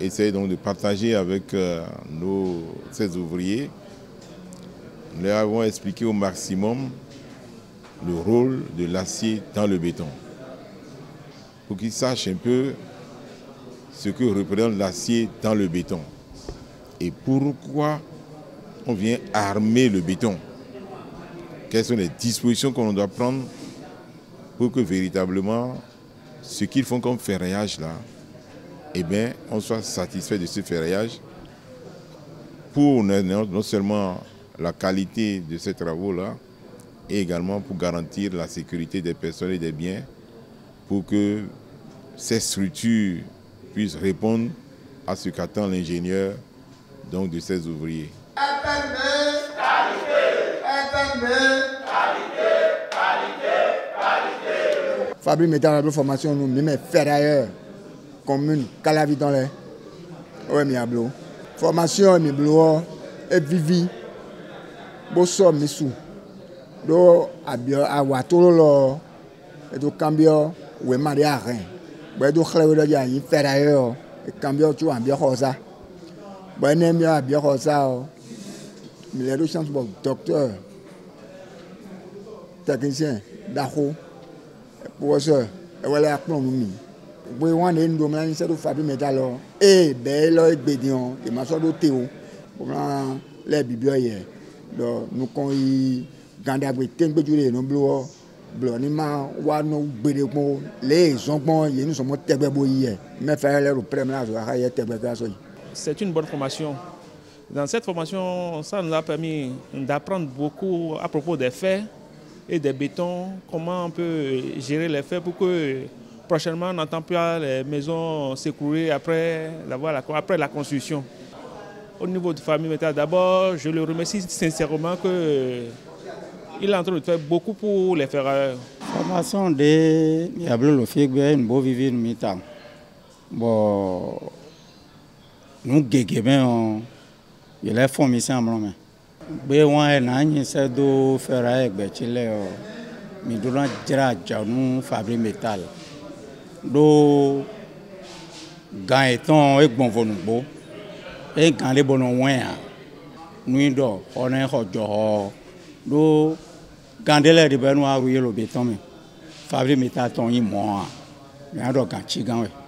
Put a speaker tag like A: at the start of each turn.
A: essayer donc de partager avec euh, nos, ces ouvriers. Nous leur avons expliqué au maximum le rôle de l'acier dans le béton. Pour qu'ils sachent un peu ce que représente l'acier dans le béton. Et pourquoi on vient armer le béton. Quelles sont les dispositions qu'on doit prendre pour que véritablement ce qu'ils font comme ferraillage là, eh bien, on soit satisfait de ce ferraillage pour non seulement la qualité de ces travaux-là, et également pour garantir la sécurité des personnes et des biens, pour que ces structures puissent répondre à ce qu'attend l'ingénieur donc de ces ouvriers.
B: Fabrique métal la formation nous mais ferrailleur commune dans le Oui, mi ablo. Formation mi blo oh, evivi bo so mi su do abio à toro Et edo cambio we maria rien. bo e do chlore wo ya yin fera yo. E cambio tu ambio hoza bo e ne mi abio hoza o oh. mi le do chance bo docteur. Technicien daho. E professeur e wala akpon mi. Tɛgbɛ kɛ sɔ yi.
C: C'est une bonne formation. Dans cette formation, ça nous a permis d'apprendre beaucoup à propos des faits et des bétons, comment on peut gérer les faits pour que prochainement on n'entend plus les maisons s'écrouler après, après la construction. Au niveau de famille métal, d'abord, je le remercie sincèrement qu'il est en train de faire beaucoup pour les ferrailleurs.
D: Formation de Yablo Lofik, une beau vivre mi-temps. Bon, nous guéguons, il est formé ensemble gbe wọn ena nyi sɛ do fɛra ɛgbɛtsi lɛ ɔ midona dzra dzanu fabri metal ɖo gã etɔ egbɔn vɔnugbo egã ɖe bɔnɔ wɛa nui dɔ xɔ ne xɔ dzɔxɔ ɖo gã ɖe le ɖe be nu aru yelo be tɔ me fabri mi ta tɔ yi mɔa mia dɔ gã tsi gã wɛ.